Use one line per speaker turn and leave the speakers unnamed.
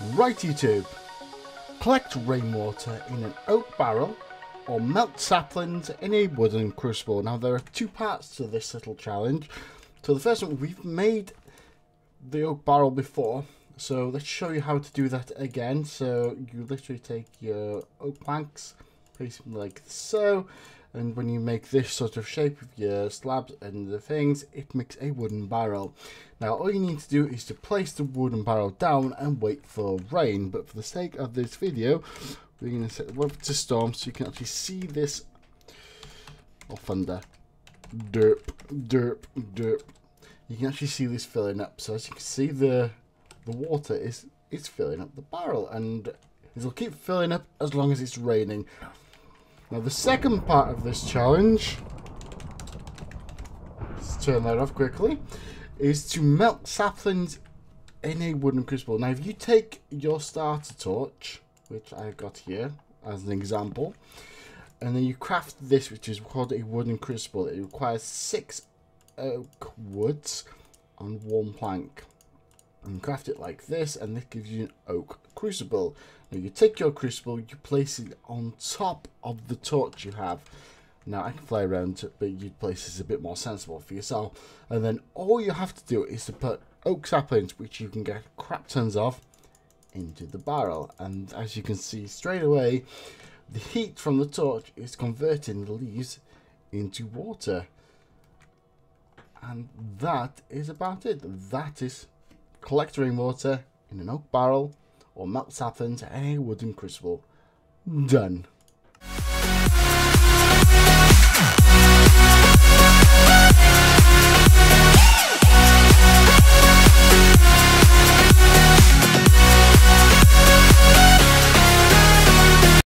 Right YouTube, collect rainwater in an oak barrel or melt saplings in a wooden crucible. Now there are two parts to this little challenge. So the first one, we've made the oak barrel before, so let's show you how to do that again. So you literally take your oak planks, place like so, and when you make this sort of shape with your slabs and the things it makes a wooden barrel. Now all you need to do is to place the wooden barrel down and wait for rain but for the sake of this video we're going to set the weather to storm so you can actually see this. Or thunder. Derp derp derp. You can actually see this filling up so as you can see the the water is is filling up the barrel and it'll keep filling up as long as it's raining now the second part of this challenge, let's turn that off quickly, is to melt saplings in a wooden crucible. Now if you take your starter torch, which I've got here as an example, and then you craft this, which is called a wooden crucible. It requires six oak woods on one plank. And craft it like this, and this gives you an oak crucible. Now you take your crucible, you place it on top of the torch you have. Now I can fly around, but you'd place this a bit more sensible for yourself. And then all you have to do is to put oak saplings, which you can get crap tons of, into the barrel. And as you can see straight away, the heat from the torch is converting the leaves into water. And that is about it. That is collect rainwater in an oak barrel or melt saplings into any wooden crucible. Done.